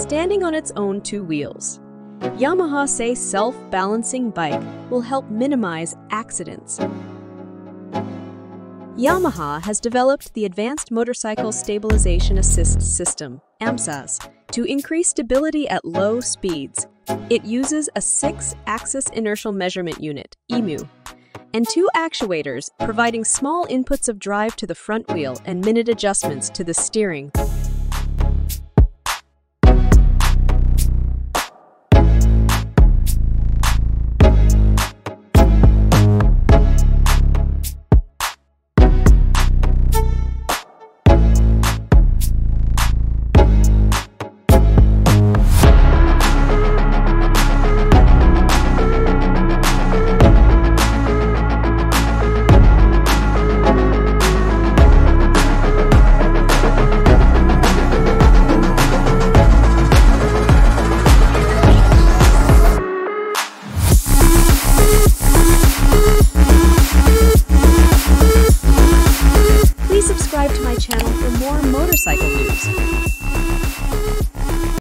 standing on its own two wheels. Yamaha Say self-balancing bike will help minimize accidents. Yamaha has developed the Advanced Motorcycle Stabilization Assist System, AMSAS, to increase stability at low speeds. It uses a six-axis inertial measurement unit, IMU, and two actuators providing small inputs of drive to the front wheel and minute adjustments to the steering. Subscribe to my channel for more motorcycle news.